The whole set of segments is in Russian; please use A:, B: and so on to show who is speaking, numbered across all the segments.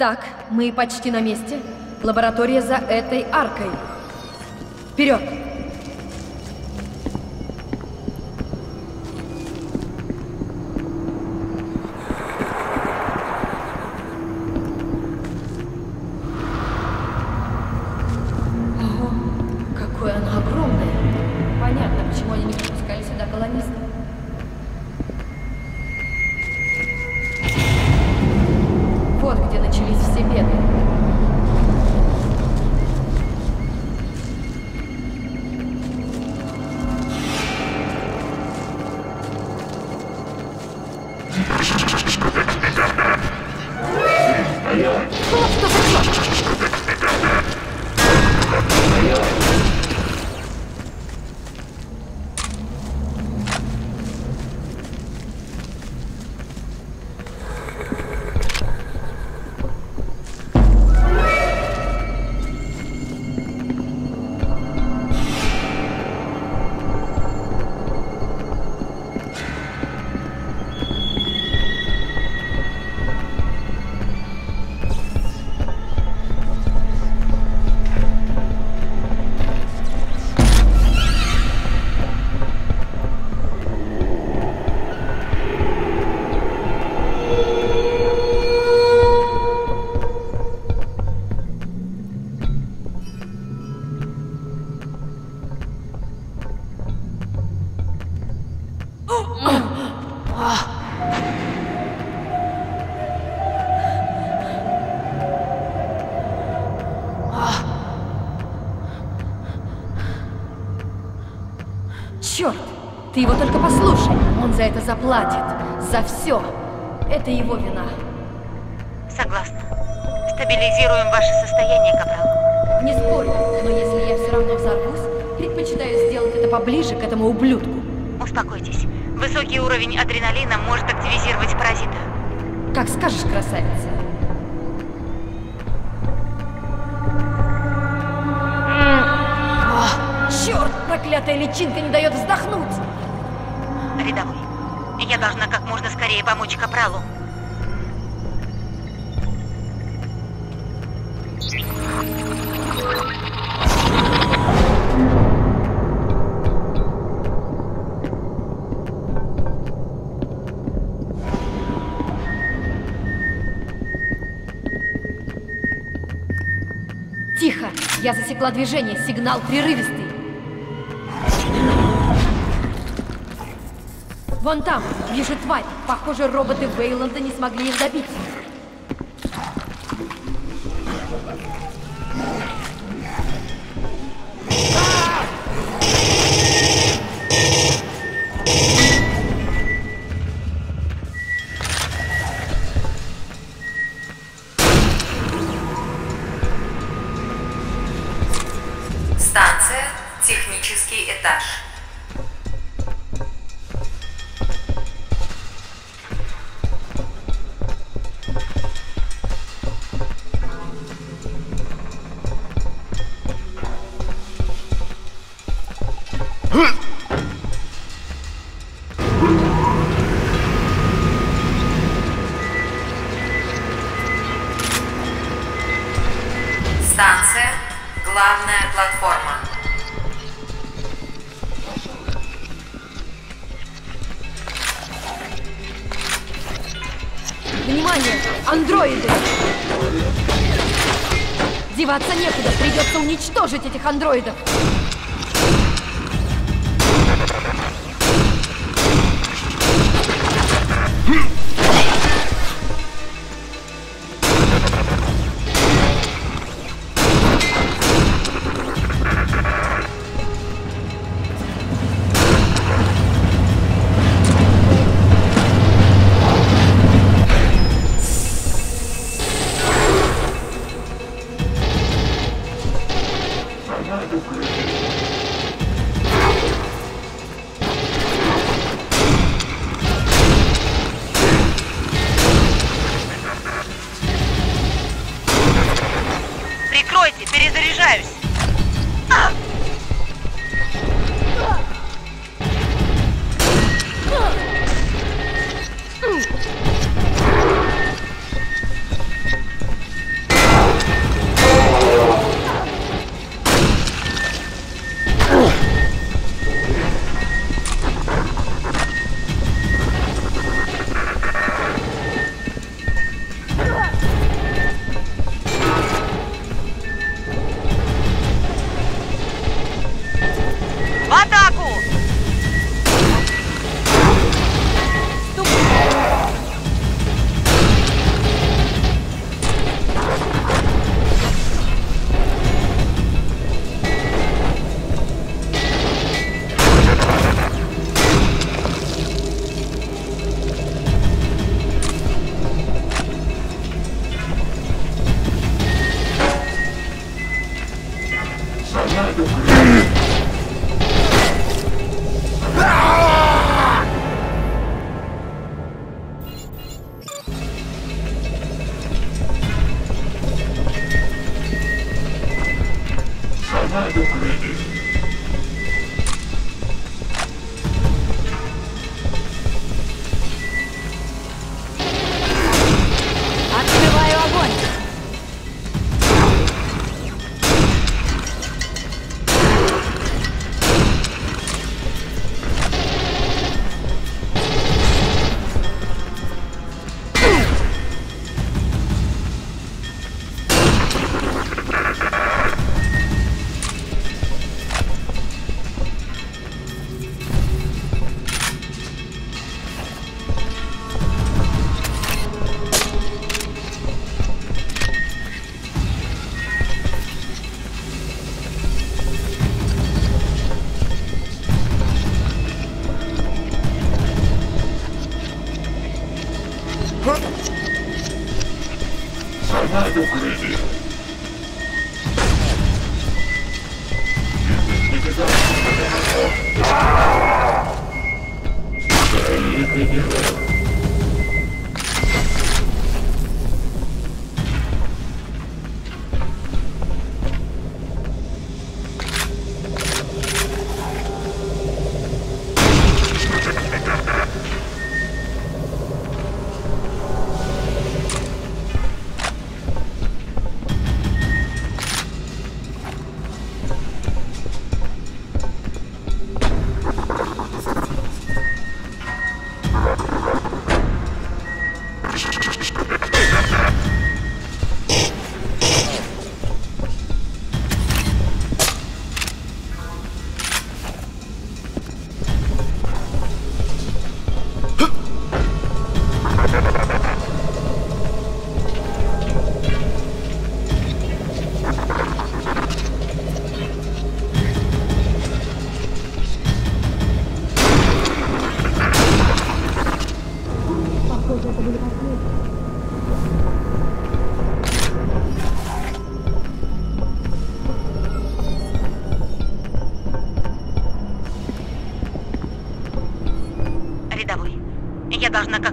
A: Так, мы почти на месте. Лаборатория за этой аркой. Вперед! Заплатит! За все! Это его вина.
B: Согласна. Стабилизируем ваше состояние, капрал.
A: Не спорю, но если я все равно взорвусь, предпочитаю сделать это поближе к этому ублюдку.
B: Успокойтесь. Высокий уровень адреналина может активизировать паразита.
A: Как скажешь, красавица. Черт, проклятая личинка не дает вздохнуть!
B: Должна как можно скорее помочь капралу.
A: Тихо! Я засекла движение, сигнал прерывистый. Вон там, вижу тварь. Похоже, роботы Вейланда не смогли их добить. Деваться некуда, придется уничтожить этих андроидов.
B: Прикройте,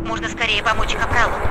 B: можно скорее помочь Капралу.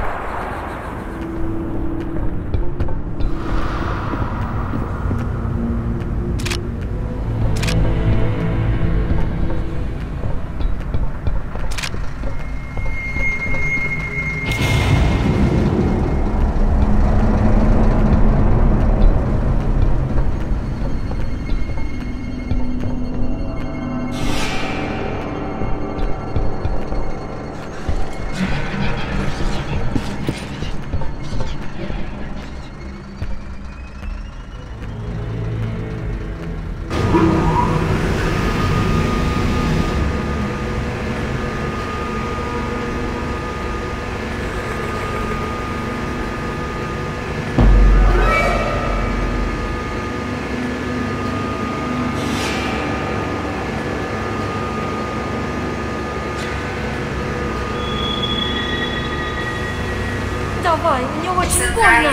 A: Давай, мне очень больно!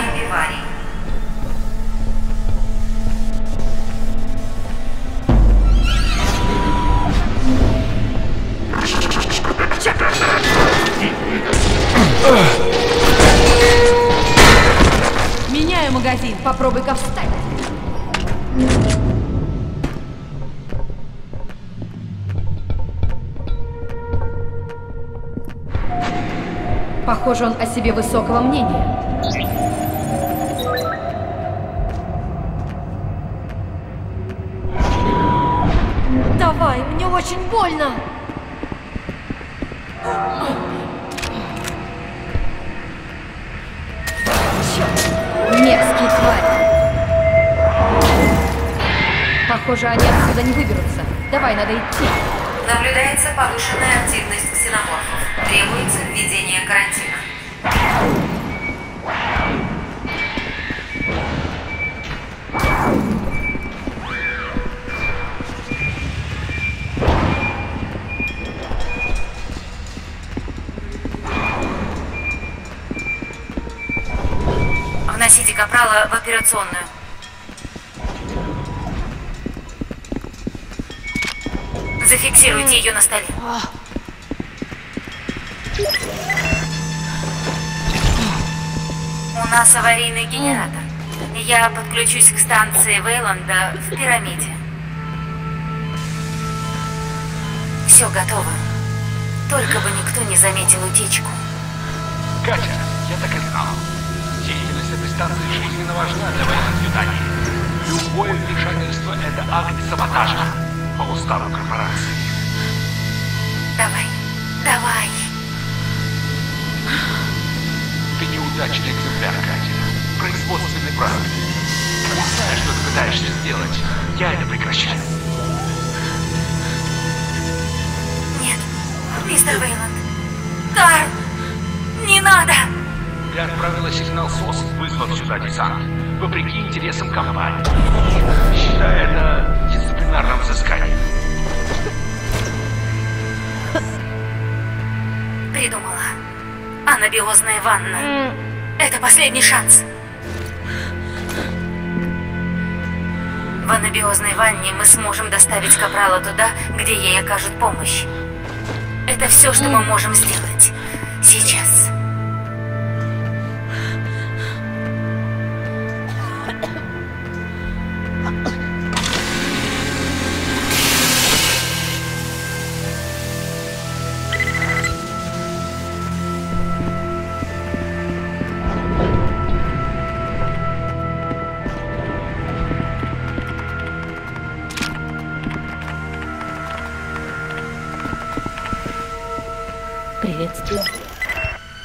A: Меняю магазин, попробуй-ка встать! Похоже, он о себе высокого мнения. Давай, мне очень больно! Черт, мерзкие твари! Похоже, они отсюда не выберутся. Давай, надо идти.
C: Наблюдается повышенная активность ксеноморфов. Требуется введение карантина.
B: Операционную.
D: Зафиксируйте ее на столе. У нас аварийный генератор. Я подключусь к станции Вейланда в пирамиде. Все готово. Только бы никто не заметил утечку.
E: Катя, жизненно важна для военнаблюдания. Любое вмешательство — это акт саботажа по уставу корпорации.
D: Давай, давай.
E: Ты неудачный экземпляр, Катя. Производственный брак. Знаю, что ты пытаешься сделать. Я это прекращаю.
D: Нет, мистер Вейланд. Карл.
E: Я отправила сигнал СОС, вызвав сюда десант, вопреки интересам компании. Считаю это дисциплинарным взысканием.
D: Придумала. Анабиозная ванна. Это последний шанс. В анабиозной ванне мы сможем доставить Капрала туда, где ей окажут помощь. Это все, что мы можем сделать. Сейчас.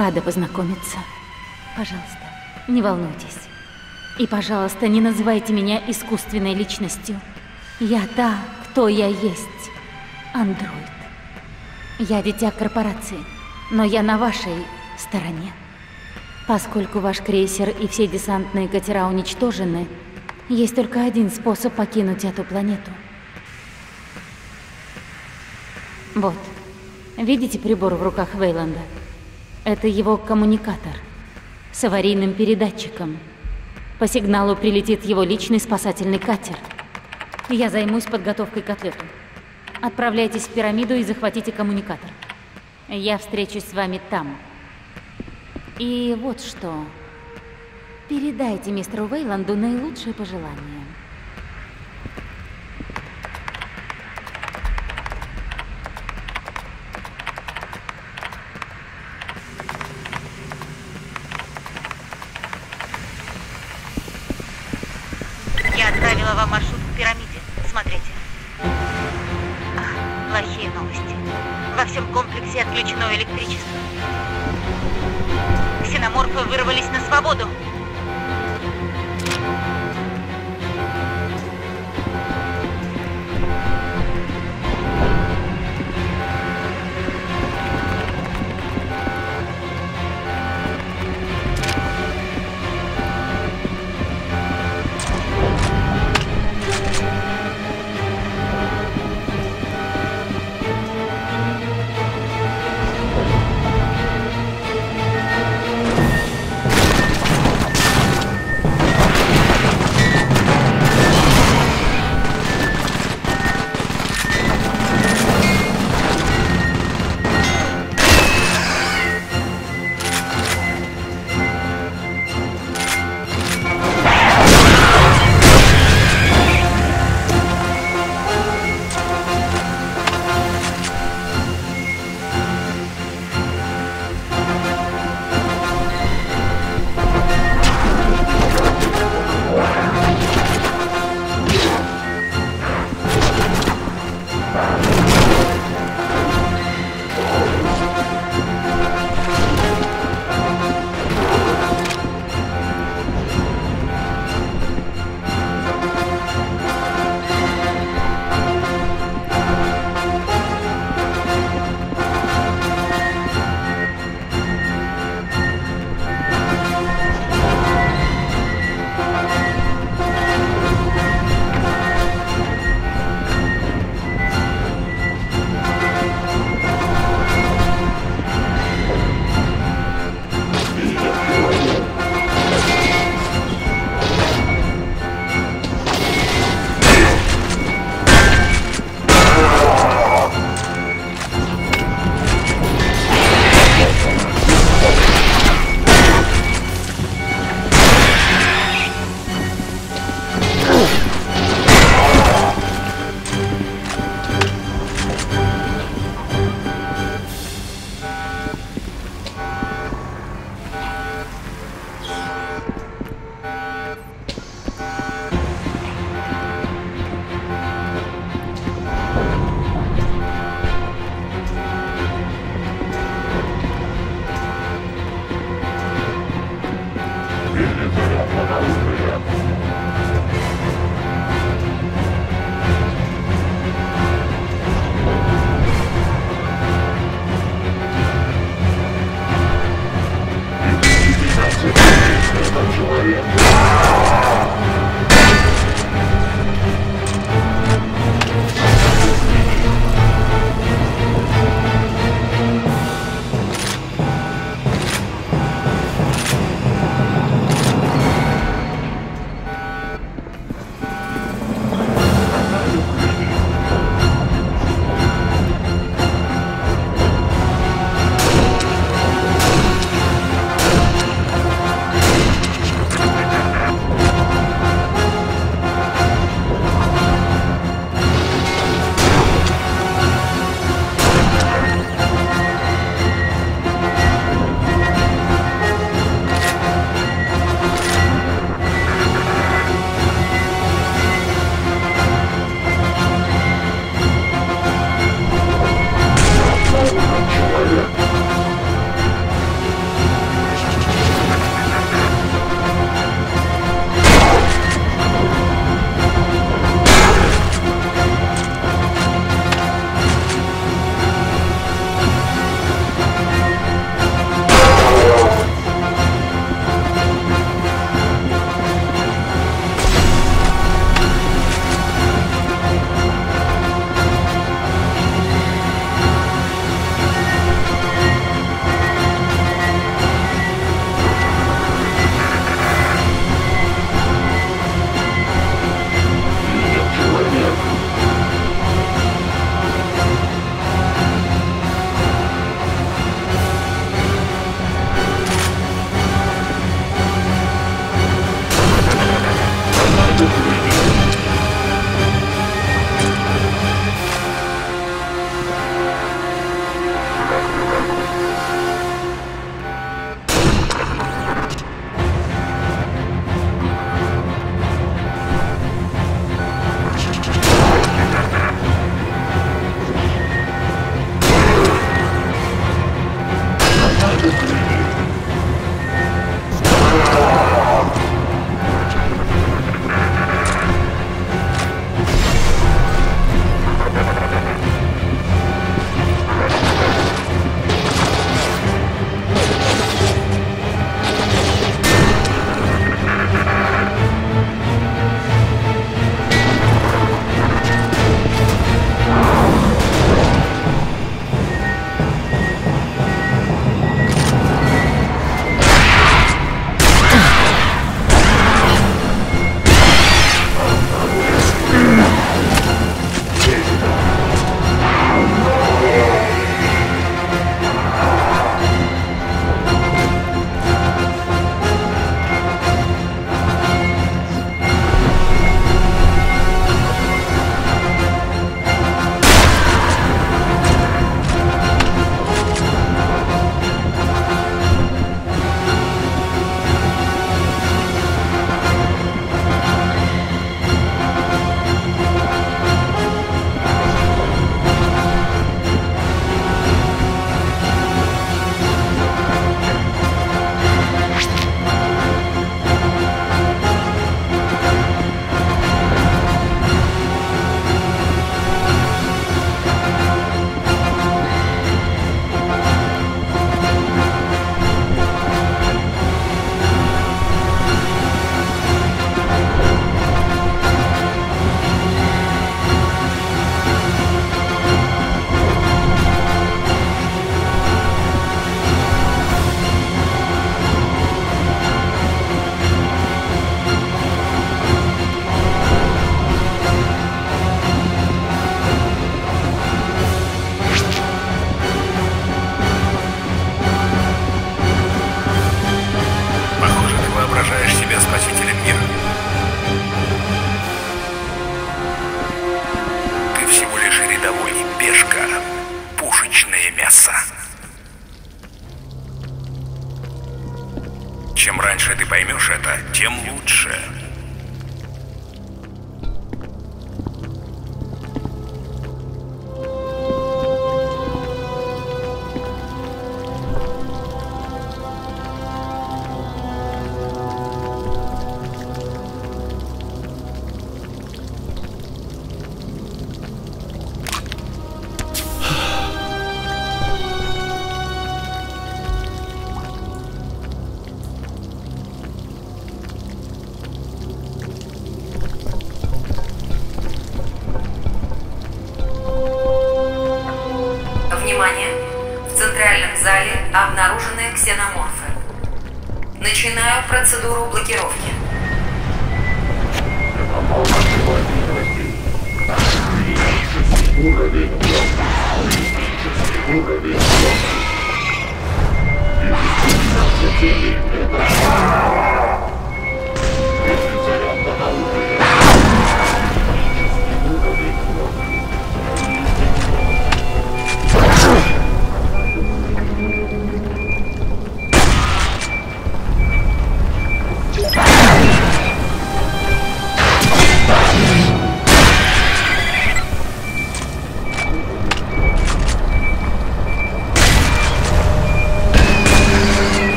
B: Рада познакомиться. Пожалуйста, не волнуйтесь. И, пожалуйста, не называйте меня искусственной личностью. Я та, кто я есть. Андроид. Я дитя корпорации, но я на вашей стороне. Поскольку ваш крейсер и все десантные катера уничтожены, есть только один способ покинуть эту планету. Вот. Видите прибор в руках Вейланда? Это его коммуникатор с аварийным передатчиком. По сигналу прилетит его личный спасательный катер. Я займусь подготовкой к. Отправляйтесь в пирамиду и захватите коммуникатор. Я встречусь с вами там. И вот что. Передайте мистеру Вейланду наилучшие пожелания.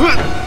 C: Huh!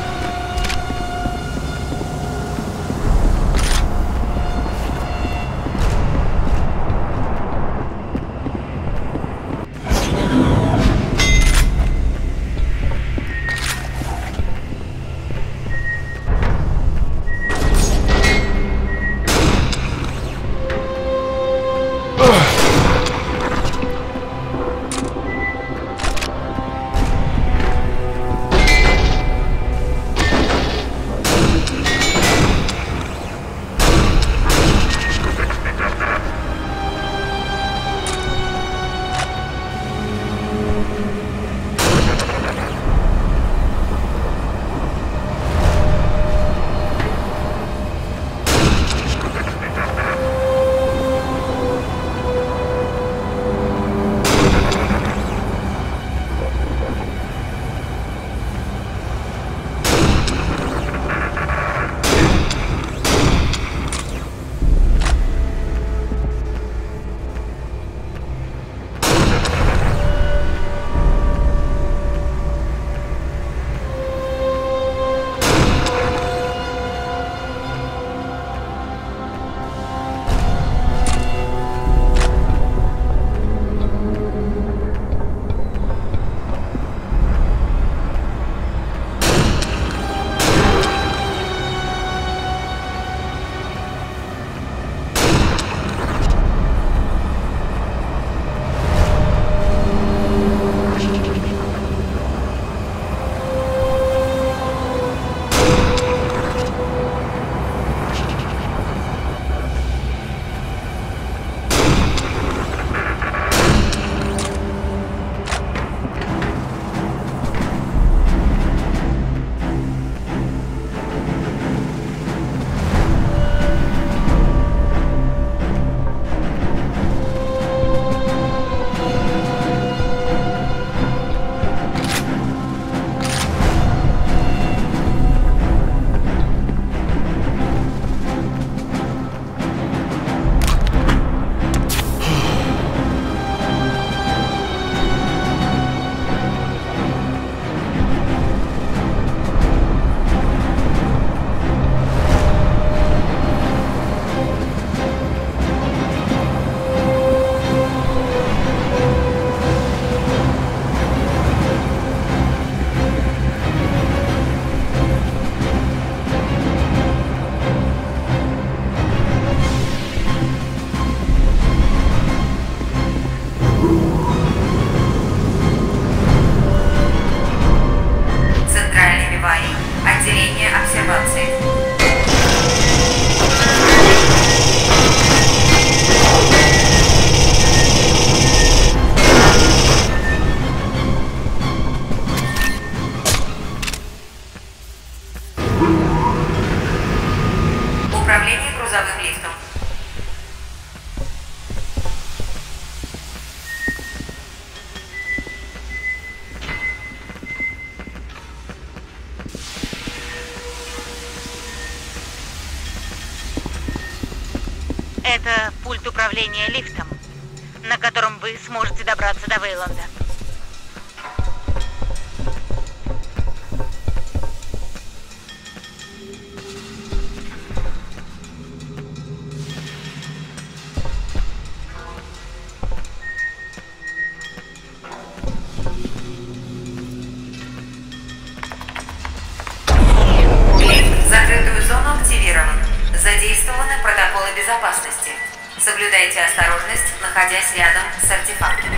C: Соблюдайте осторожность, находясь рядом с артефактами.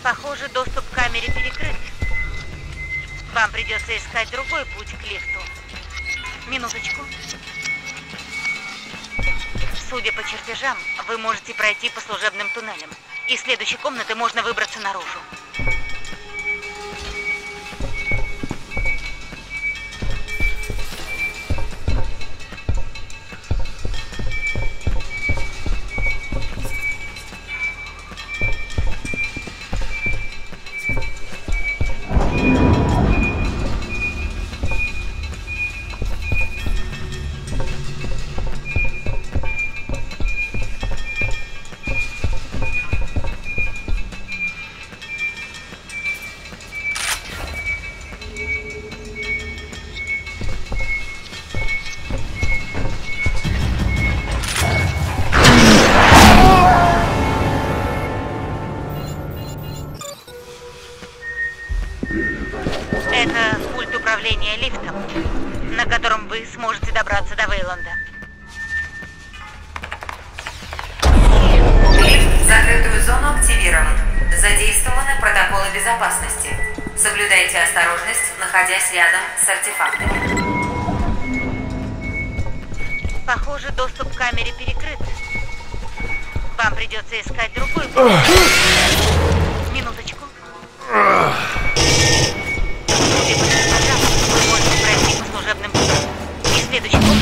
B: Похоже, доступ к камере перекрыт. Вам придется искать другой путь к лифту. Минуточку. Судя по чертежам, вы можете пройти по служебным туннелям. Из следующей комнаты можно выбраться наружу.
C: Безопасности. Соблюдайте осторожность, находясь рядом с артефактами.
B: Похоже, доступ к камере перекрыт. Вам придется искать другой путь. Минуточку. Судя по можете пройти по служебным путям. Из следующей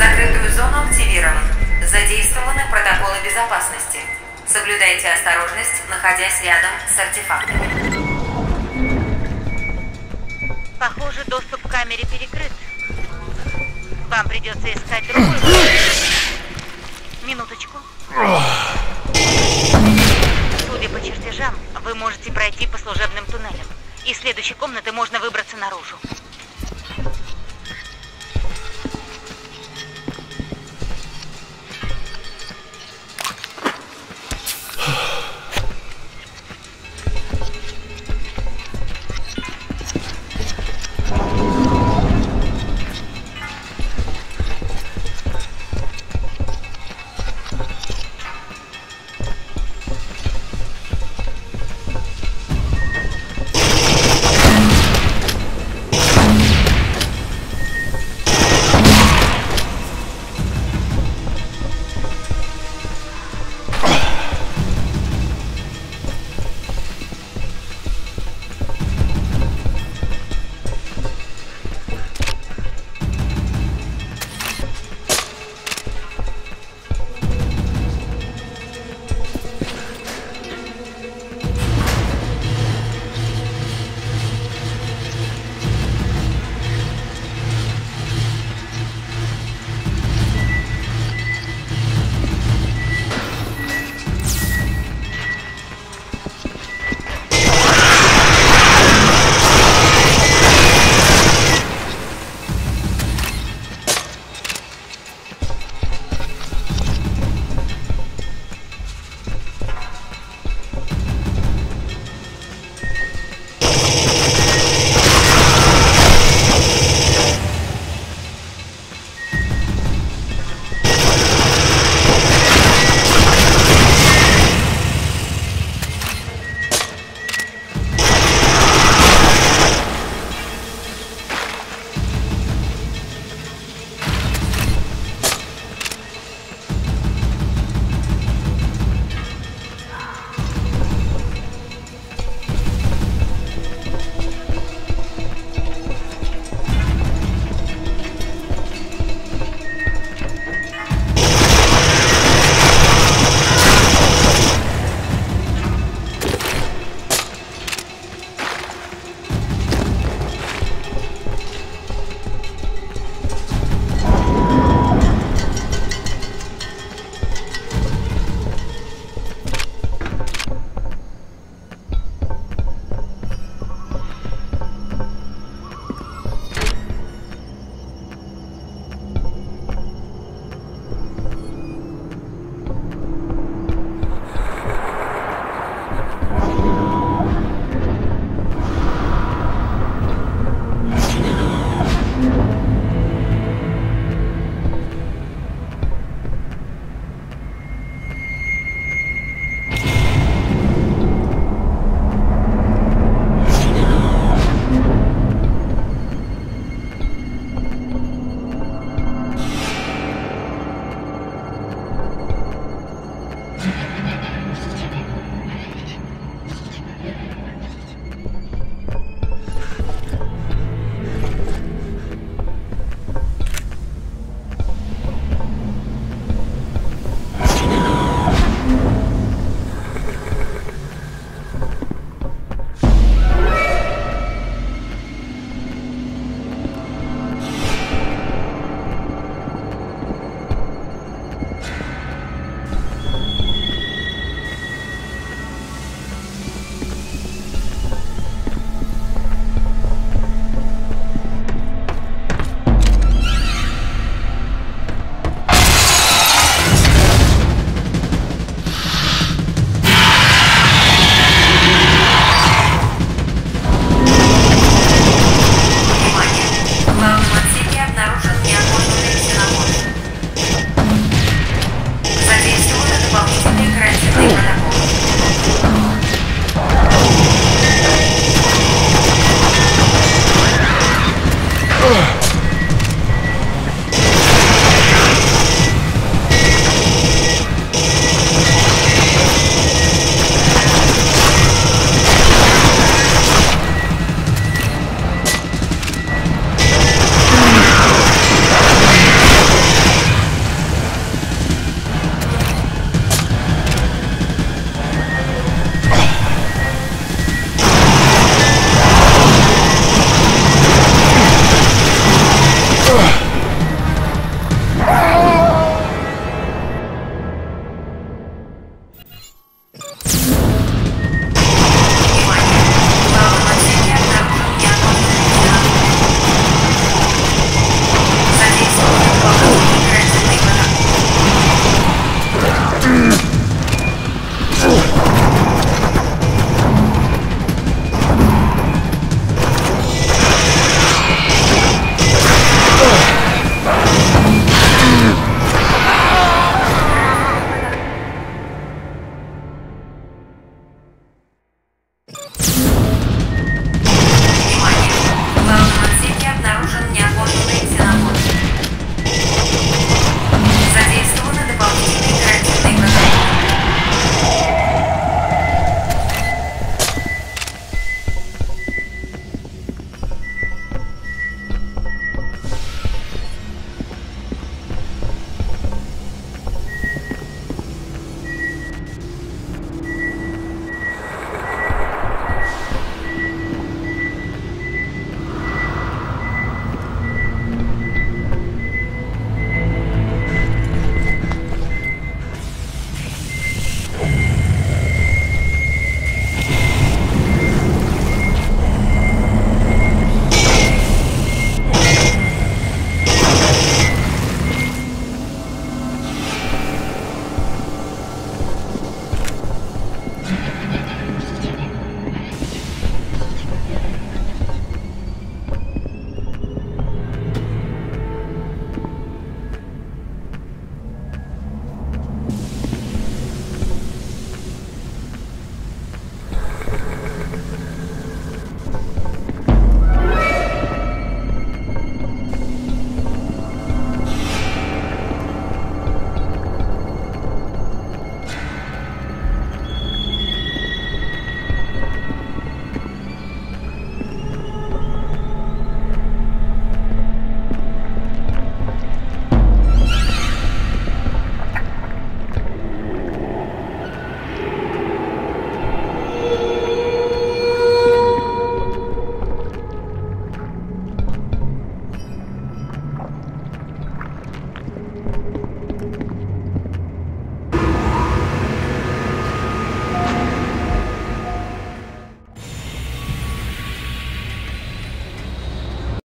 C: закрытую зону активирован. Задействованы протоколы безопасности. Соблюдайте осторожность, находясь рядом с артефактами.
B: Похоже, доступ к камере перекрыт. Вам придется искать другой. Минуточку. По чертежам, вы можете пройти по служебным туннелям. Из следующей комнаты можно выбраться наружу.